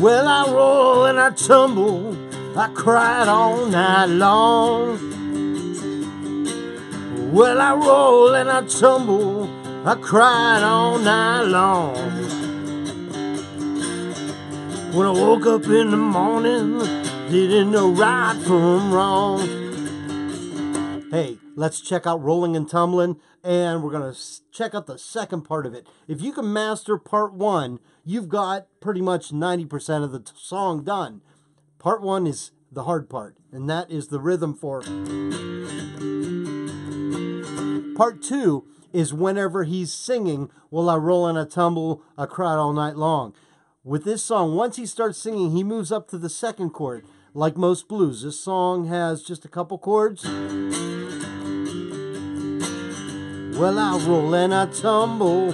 Well, I roll and I tumble, I cried all night long. Well, I roll and I tumble, I cried all night long. When I woke up in the morning, didn't know right from wrong. Hey, let's check out Rolling and Tumbling, and we're going to check out the second part of it. If you can master part one, you've got pretty much 90% of the t- song done. Part one is the hard part, and that is the rhythm for. Part two is whenever he's singing, Will I Roll and I Tumble, I Cried All Night Long. With this song, once he starts singing, he moves up to the second chord. Like most blues, this song has just a couple chords. Well, I roll and I tumble.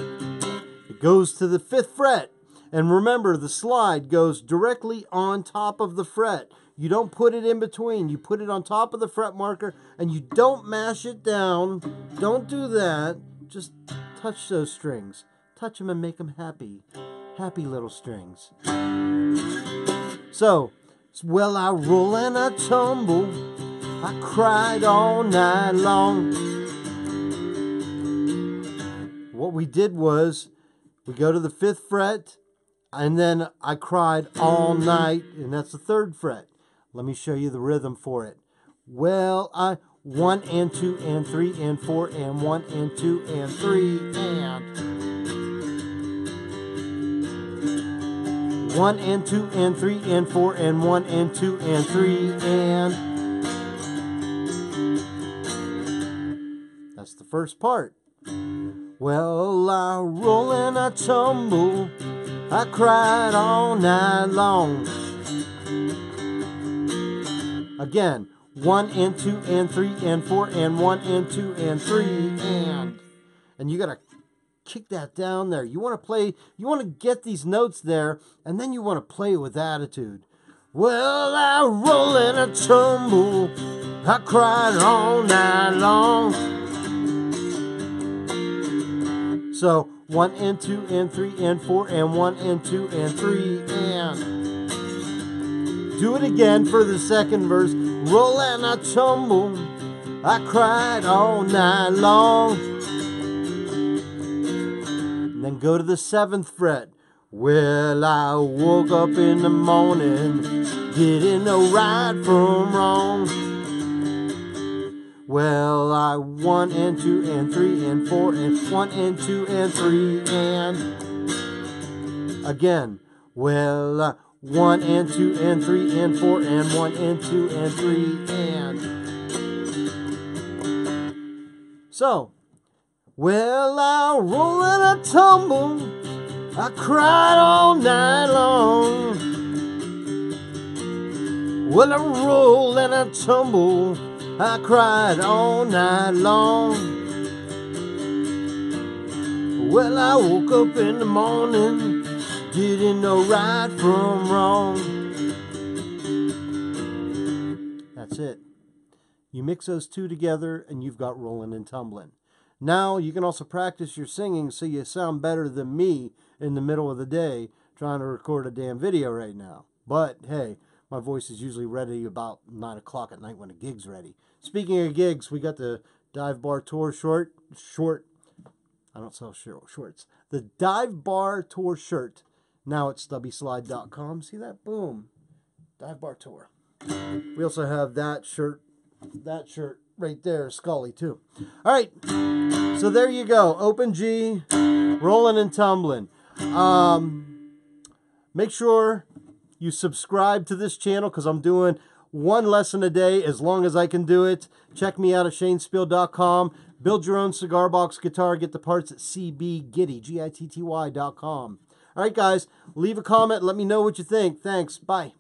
It goes to the fifth fret. And remember, the slide goes directly on top of the fret. You don't put it in between. You put it on top of the fret marker and you don't mash it down. Don't do that. Just touch those strings. Touch them and make them happy. Happy little strings. So, well, I roll and I tumble. I cried all night long. What we did was we go to the fifth fret and then I cried all night, and that's the third fret. Let me show you the rhythm for it. Well, I one and two and three and four and one and two and three and one and two and three and four and one and two and three and that's the first part. Well, I roll and I tumble, I cried all night long. Again, one and two and three and four and one and two and three and and you gotta kick that down there. You want to play, you want to get these notes there, and then you want to play with attitude. Well, I roll and I tumble, I cried all night long. So one and two and three and four and one and two and three and do it again for the second verse. Roll and I tumble, I cried all night long. And then go to the seventh fret. Well, I woke up in the morning, didn't know right from wrong. Well, I one and two and three and four and one and two and three and again. Well, uh, one and two and three and four and one and two and three and so. Well, I roll and I tumble, I cried all night long. Well, I roll and I tumble. I cried all night long. Well, I woke up in the morning, didn't know right from wrong. That's it. You mix those two together and you've got rolling and tumbling. Now you can also practice your singing so you sound better than me in the middle of the day trying to record a damn video right now. But hey, my voice is usually ready about 9 o'clock at night when a gig's ready. Speaking of gigs, we got the Dive Bar Tour short. Short. I don't sell shorts. The Dive Bar Tour shirt. Now at stubbyslide.com. See that? Boom. Dive Bar Tour. We also have that shirt. That shirt right there, Scully, too. All right. So there you go. Open G, rolling and tumbling. Um, make sure you subscribe to this channel because I'm doing one lesson a day as long as I can do it. Check me out at shanespeal.com. Build your own cigar box guitar. Get the parts at cbgitty, G-I-T-T-Y.com. All right, guys, leave a comment. Let me know what you think. Thanks. Bye.